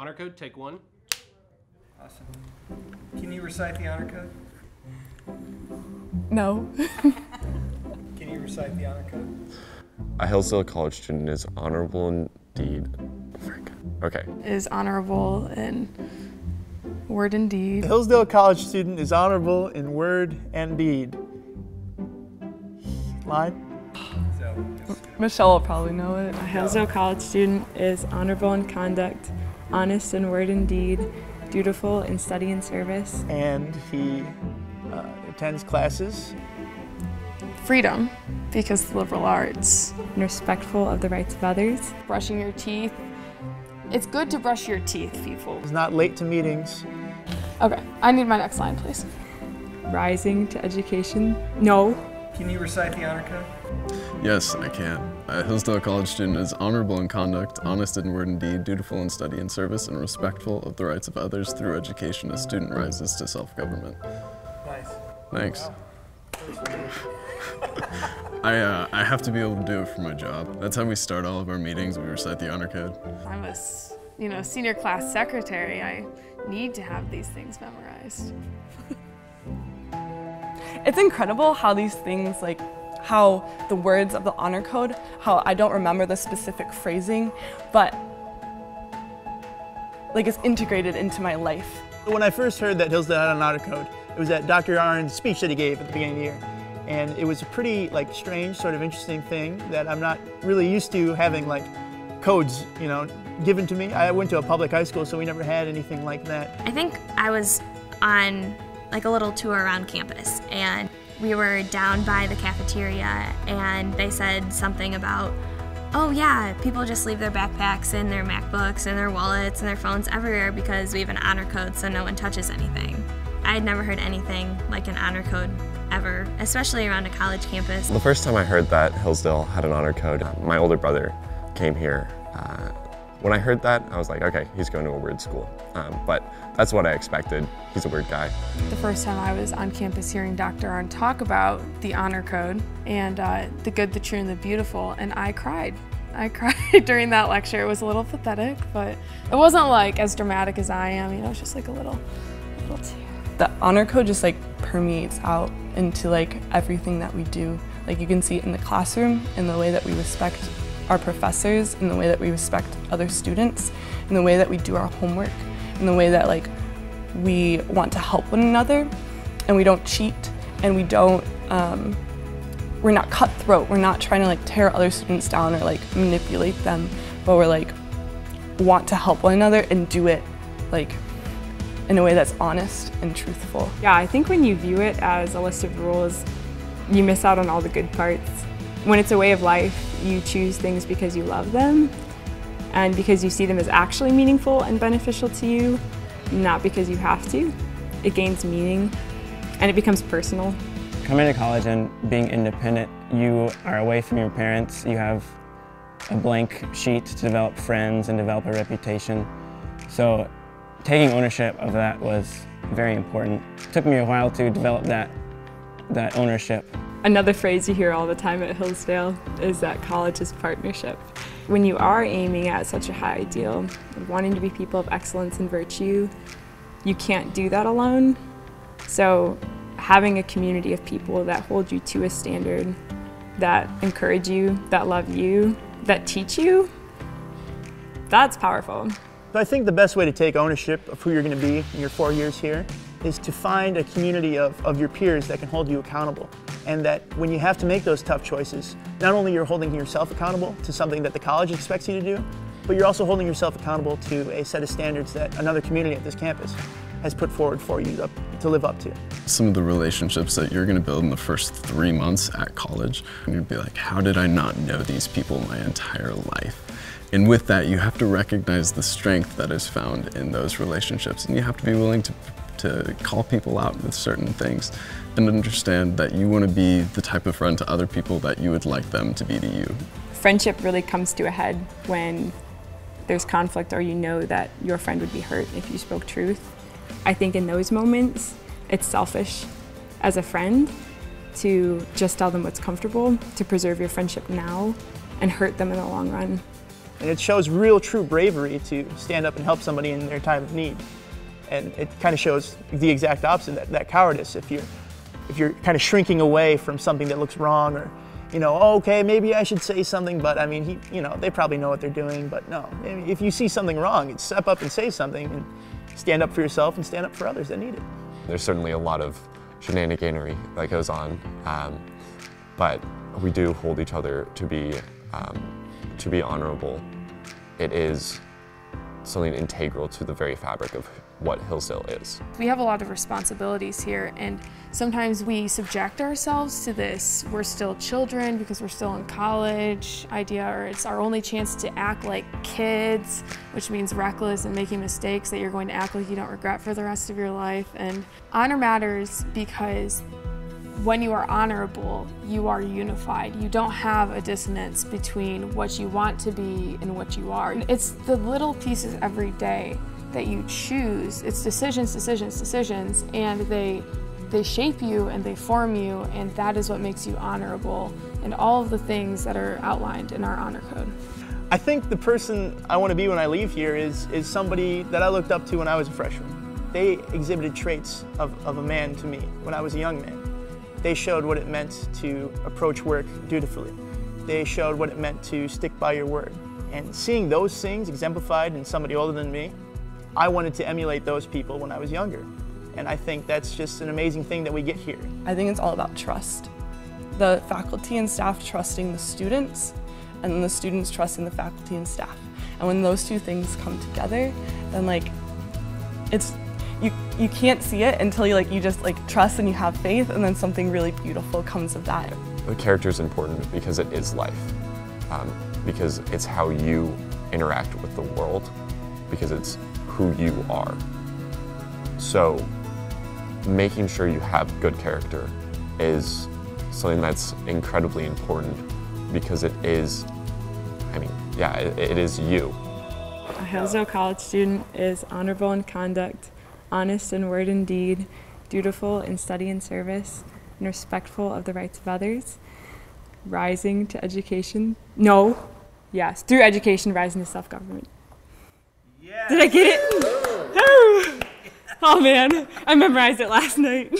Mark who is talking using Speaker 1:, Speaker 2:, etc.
Speaker 1: Honor code, take one.
Speaker 2: Awesome. Can you recite the honor code?
Speaker 3: No.
Speaker 2: Can you recite the honor code?
Speaker 4: A Hillsdale College student is honorable indeed. Frick. Okay.
Speaker 3: Is honorable in word and deed.
Speaker 5: A Hillsdale College student is honorable in word and deed. Line?
Speaker 3: Michelle will probably know it.
Speaker 6: A Hillsdale College student is honorable in conduct, honest in word and deed, dutiful in study and service.
Speaker 5: And he uh, attends classes.
Speaker 3: Freedom, because the liberal arts.
Speaker 6: and respectful of the rights of others.
Speaker 3: Brushing your teeth. It's good to brush your teeth, people.
Speaker 5: Is not late to meetings.
Speaker 3: Okay, I need my next line, please.
Speaker 6: Rising to education. No.
Speaker 2: can you recite the honor code?
Speaker 7: Yes, I can. A Hillsdale College student is honorable in conduct, honest in word and deed, dutiful in study and service, and respectful of the rights of others through education as student rises to self-government.
Speaker 2: Nice.
Speaker 7: Thanks. I, uh, I have to be able to do it for my job. That's how we start all of our meetings. We recite the honor code.
Speaker 3: I'm a, you know, senior class secretary. I need to have these things memorized.
Speaker 8: It's incredible how these things, like how the words of the honor code, how I don't remember the specific phrasing, but like it's integrated into my life.
Speaker 5: When I first heard that Hillsdale had an honor code, it was at Dr. Arnn's speech that he gave at the beginning of the year. And it was a pretty like strange, sort of interesting thing that I'm not really used to having like codes, you know, given to me. I went to a public high school, so we never had anything like that.
Speaker 9: I think I was on like a little tour around campus and we were down by the cafeteria and they said something about oh yeah people just leave their backpacks and their macbooks and their wallets and their phones everywhere because we have an honor code so no one touches anything i had never heard anything like an honor code ever especially around a college campus
Speaker 4: The first time I heard that Hillsdale had an honor code, my older brother came here. Uh, when I heard that, I was like, okay, he's going to a weird school. Um, but that's what I expected. He's a weird guy.
Speaker 3: The first time I was on campus hearing Dr. Arnn talk about the honor code and uh, the good, the true, and the beautiful, and I cried. I cried during that lecture. It was a little pathetic, but it wasn't like as dramatic as I am. You know, it's just like a little, little tear.
Speaker 8: The honor code just like permeates out into like everything that we do. Like you can see it in the classroom, in the way that we respect our professors, in the way that we respect other students, in the way that we do our homework, in the way that like we want to help one another and we don't cheat and we don't um, we're not cutthroat. We're not trying to like tear other students down or like manipulate them but we're like want to help one another and do it like in a way that's honest and truthful.
Speaker 6: Yeah, I think when you view it as a list of rules, you miss out on all the good parts. When it's a way of life, you choose things because you love them and because you see them as actually meaningful and beneficial to you, not because you have to. It gains meaning and it becomes personal.
Speaker 10: Coming to college and being independent, you are away from your parents. You have a blank sheet to develop friends and develop a reputation. So taking ownership of that was very important. It took me a while to develop that, that ownership.
Speaker 6: Another phrase you hear all the time at Hillsdale is that college is partnership. When you are aiming at such a high ideal, wanting to be people of excellence and virtue, you can't do that alone. So having a community of people that hold you to a standard, that encourage you, that love you, that teach you, that's powerful.
Speaker 5: I think the best way to take ownership of who you're going to be in your four years here is to find a community of, of your peers that can hold you accountable. And that when you have to make those tough choices, not only you're holding yourself accountable to something that the college expects you to do, but you're also holding yourself accountable to a set of standards that another community at this campus has put forward for you to, to live up to.
Speaker 7: Some of the relationships that you're going to build in the first three months at college, and you'd be like, how did I not know these people my entire life? And with that, you have to recognize the strength that is found in those relationships, and you have to be willing to, to call people out with certain things and understand that you want to be the type of friend to other people that you would like them to be to you.
Speaker 6: Friendship really comes to a head when there's conflict or you know that your friend would be hurt if you spoke truth. I think in those moments, it's selfish as a friend to just tell them what's comfortable, to preserve your friendship now and hurt them in the long run.
Speaker 5: And it shows real, true bravery to stand up and help somebody in their time of need. And it kind of shows the exact opposite, that, that cowardice. If you're, if you're kind of shrinking away from something that looks wrong or, you know, oh, okay, maybe I should say something, but I mean, he, you know, they probably know what they're doing, but no. If you see something wrong, step up and say something and stand up for yourself and stand up for others that need it.
Speaker 4: There's certainly a lot of shenaniganery that goes on, um, but we do hold each other to be um, to be honorable. It is something integral to the very fabric of what Hillsdale is.
Speaker 3: We have a lot of responsibilities here and sometimes we subject ourselves to this. We're still children because we're still in college. Idea or it's our only chance to act like kids which means reckless and making mistakes that you're going to act like you don't regret for the rest of your life. And honor matters because when you are honorable, you are unified. You don't have a dissonance between what you want to be and what you are. It's the little pieces every day that you choose. It's decisions, decisions, decisions, and they they shape you and they form you, and that is what makes you honorable and all of the things that are outlined in our honor code.
Speaker 5: I think the person I want to be when I leave here is, is somebody that I looked up to when I was a freshman. They exhibited traits of, of a man to me when I was a young man. They showed what it meant to approach work dutifully. They showed what it meant to stick by your word. And seeing those things exemplified in somebody older than me, I wanted to emulate those people when I was younger. And I think that's just an amazing thing that we get here.
Speaker 8: I think it's all about trust. The faculty and staff trusting the students, and then the students trusting the faculty and staff. And when those two things come together, then like, it's you you can't see it until you like you just like trust and you have faith and then something really beautiful comes of that.
Speaker 4: The character is important because it is life, um, because it's how you interact with the world, because it's who you are. So making sure you have good character is something that's incredibly important because it is, I mean, yeah, it, it is you.
Speaker 6: A Hillsdale College student is honorable in conduct, honest in word and deed, dutiful in study and service, and respectful of the rights of others, rising to education. No, yes, through education, rising to self government.
Speaker 2: Yeah.
Speaker 6: Did I get it? oh man, I memorized it last night.